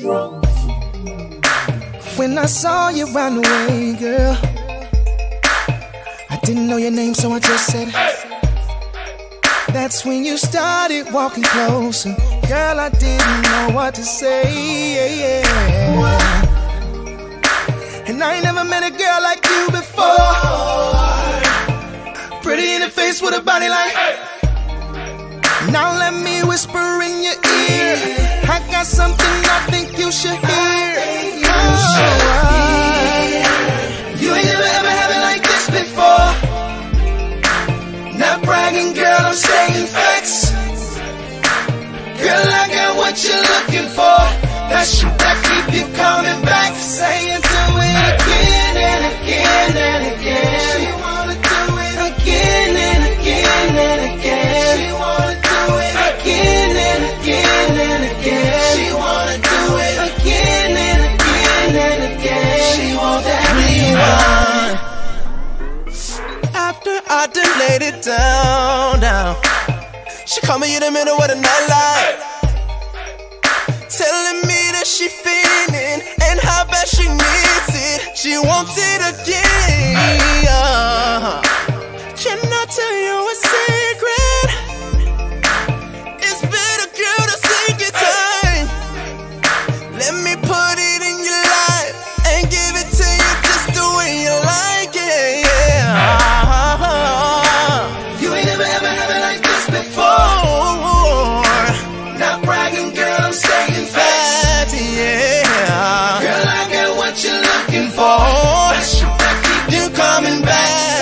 When I saw you run away, girl, I didn't know your name, so I just said, That's when you started walking closer. Girl, I didn't know what to say. And I ain't never met a girl like you before. Pretty in the face with a body like. Now let me whisper in your ear. I got something. 就是 laid it down, down. She caught me in the middle with a nightlight, telling me that she feeling and how bad she needs it. She wants it again. Uh-huh. Can I tell you a secret? It's better girl to take your time. Let me put it. back.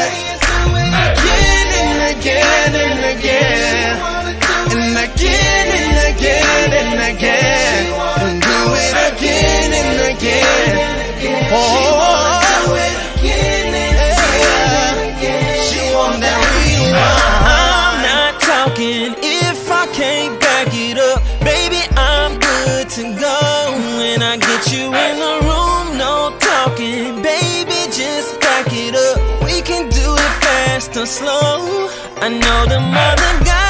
Still slow. I know the mother got.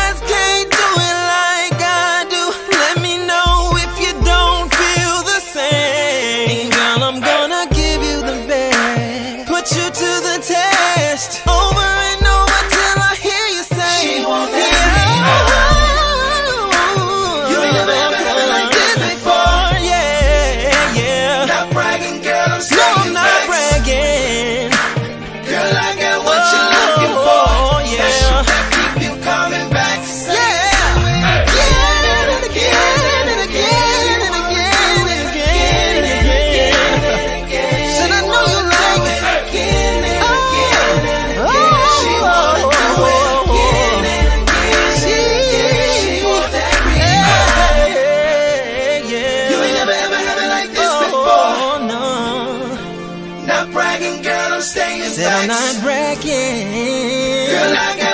staying Said facts. I'm not bragging. Girl, I got